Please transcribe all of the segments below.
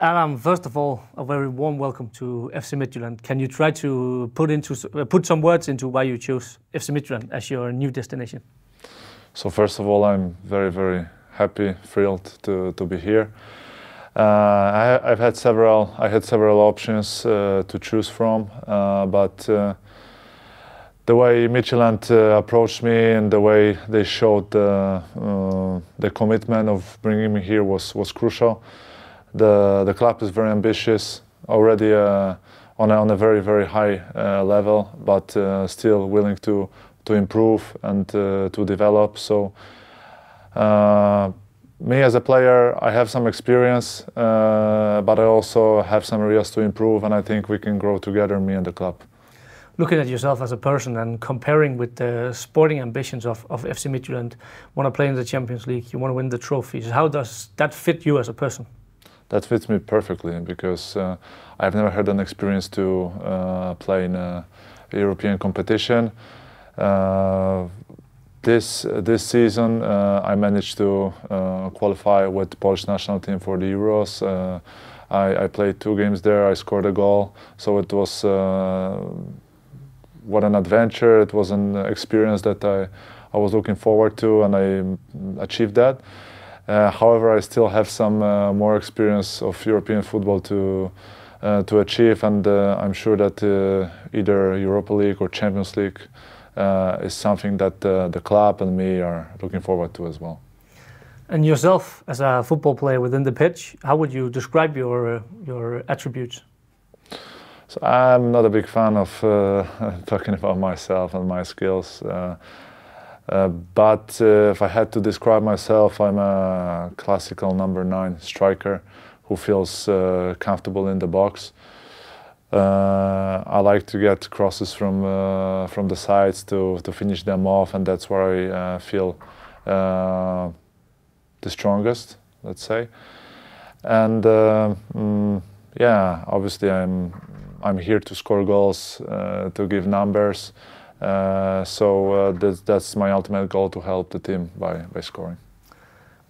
Adam, first of all, a very warm welcome to FC Midtjylland. Can you try to put into uh, put some words into why you chose FC Midtjylland as your new destination? So first of all, I'm very very happy, thrilled to to be here. Uh, I, have had several I had several options uh, to choose from, uh, but uh, the way Midtjylland uh, approached me and the way they showed the commitment of bringing me here was was crucial. The the club is very ambitious already uh, on a, on a very very high uh, level, but uh, still willing to to improve and to develop. So. me as a player, I have some experience, but I also have some areas to improve, and I think we can grow together, me and the club looking at yourself as a person and comparing with the sporting ambitions of, of FC Midtjylland, want to play in the Champions League, you want to win the trophies. How does that fit you as a person? That fits me perfectly because uh, I've never had an experience to uh, play in a European competition. Uh, this this season, uh, I managed to uh, qualify with the Polish national team for the Euros. Uh, I, I, played two games there. I scored a goal, so it was what an adventure! It was an experience that I I was looking forward to, and I achieved that. Uh, however, I still have some uh, more experience of European football to uh, to achieve, and I'm sure that either Europa League or Champions League is something that the club and me are looking forward to as well. And yourself, as a football player within the pitch, how would you describe your your attributes? So I'm not a big fan of uh, talking about myself and my skills. Uh, uh, but uh, if I had to describe myself, I'm a classical number nine striker who feels uh, comfortable in the box. Uh, I like to get crosses from uh, from the sides to to finish them off, and that's where I feel the strongest, let's say. And mm, yeah, obviously I'm I'm here to score goals, to give numbers. Uh, so uh, that's, that's my ultimate goal to help the team by, by scoring.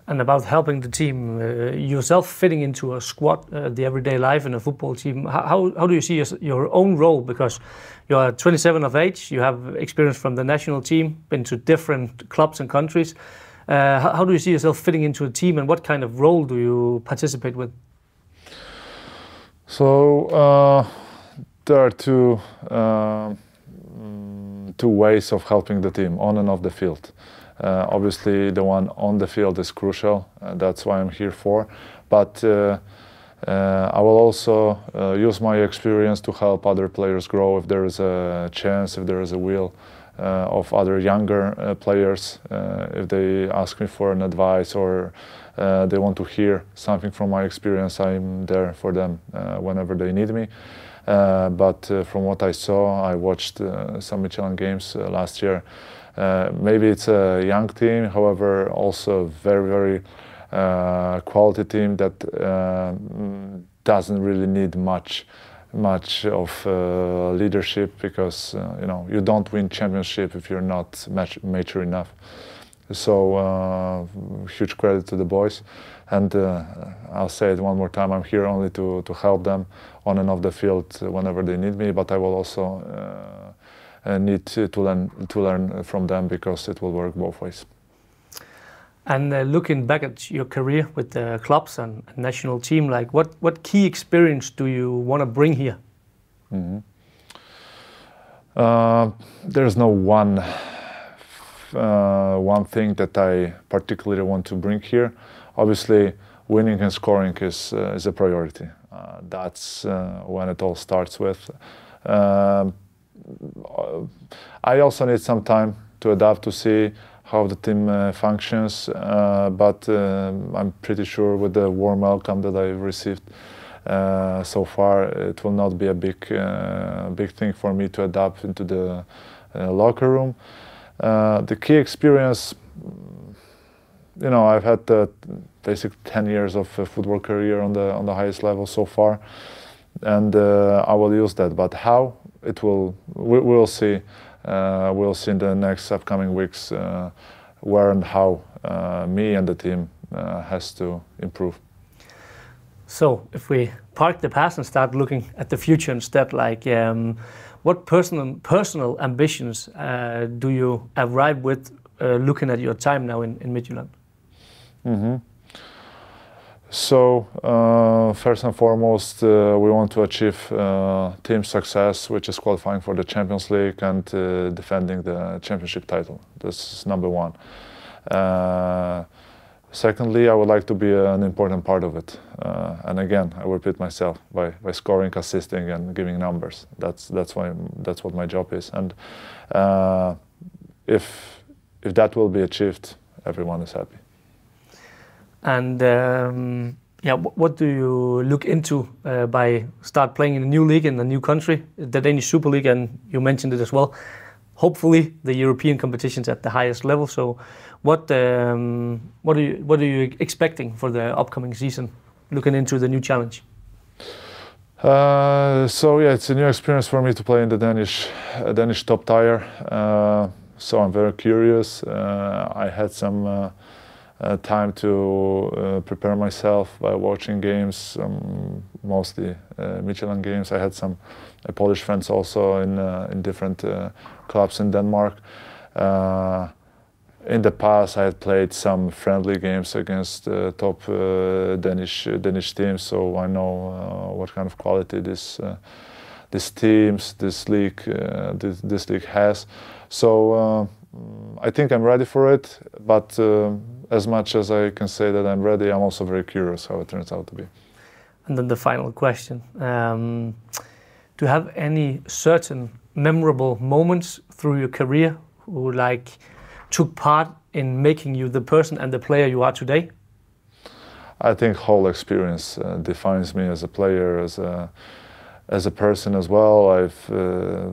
And about helping the team, uh, yourself fitting into a squad, uh, the everyday life in a football team, how, how do you see your, your own role? Because you're 27 of age, you have experience from the national team, been to different clubs and countries. Uh, how, how, do you see yourself fitting into a team and what kind of role do you participate with? So uh, there are two two ways of helping the team on and off the field. Uh, obviously, the one on the field is crucial. Uh, that's why I'm here for. But uh, uh I will also uh, use my experience to help other players grow if there is a chance, if there is a will uh, of other younger players, if they ask me for an advice or they want to hear something from my experience, I'm there for them whenever they need me. Uh, but uh, from what I saw, I watched uh, some Midtjylland games last year. maybe it's a young team, however, also very, very quality team that doesn't really need much much of uh, leadership because uh, you know you don't win championship if you're not mature enough. So uh, huge credit to the boys, and I'll say it one more time. I'm here only to to help them on and off the field whenever they need me, but I will also uh, uh, need to, to, learn, to learn from them because it will work both ways. And uh, looking back at your career with the clubs and national team, like what, what key experience do you want to bring here? Mm -hmm. uh, there's no one uh, one thing that I particularly want to bring here. Obviously, winning and scoring is uh, is a priority. Uh, that's uh, when it all starts with. Um, I also need some time to adapt to see how the team uh, functions, uh, but uh, I'm pretty sure with the warm welcome that I've received uh, so far, it will not be a big, big thing for me to adapt into the locker room. The key experience, you know, I've had basically 10 years of uh, football career on the on the highest level so far, and uh, I will use that. But how it will, we, will see. Uh, we'll see in the next upcoming weeks where and how me and the team has to improve. So if we park the past and start looking at the future instead, like um, what personal personal ambitions uh, do you arrive with uh, looking at your time now in, in Midtjylland? Mm-hmm. So uh, first and foremost, uh, we want to achieve uh, team success, which is qualifying for the Champions League and uh, defending the championship title. This is number one. Uh, secondly, I would like to be an important part of it. Uh, and again, I repeat myself by, by scoring, assisting, and giving numbers. That's that's why that's what my job is. And if if that will be achieved, everyone is happy. And um, yeah, what do you look into uh, by start playing in a new league in a new country, the Danish Super League, and you mentioned it as well. Hopefully, the European competitions at the highest level. So, what um, what are you what are you expecting for the upcoming season? Looking into the new challenge. Uh, so yeah, it's a new experience for me to play in the Danish uh, Danish top tier. Uh, so I'm very curious. Uh, I had some uh, time to uh, prepare myself by watching games, um, mostly uh, Midtjylland games. I had some uh, Polish friends also in uh, in different uh, clubs in Denmark. in the past, I had played some friendly games against top Danish Danish teams, so I know what kind of quality this this teams, this league, this, this, league has. So I think I'm ready for it, but as much as I can say that I'm ready, I'm also very curious how it turns out to be. And then the final question um, Do you have any certain memorable moments through your career who like took part in making you the person and the player you are today? I think whole experience uh, defines me as a player, as a as a person as well. I've uh,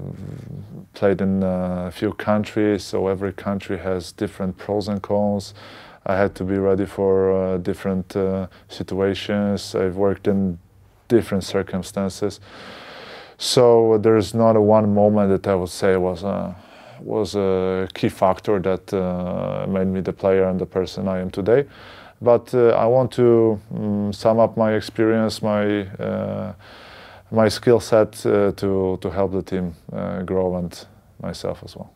played in uh, a few countries, so every country has different pros and cons. I had to be ready for uh, different uh, situations. I've worked in different circumstances. So there's not a one moment that I would say was a, was a key factor that uh, made me the player and the person I am today. But uh, I want to um, sum up my experience, my uh, my skill set uh, to to help the team grow and myself as well.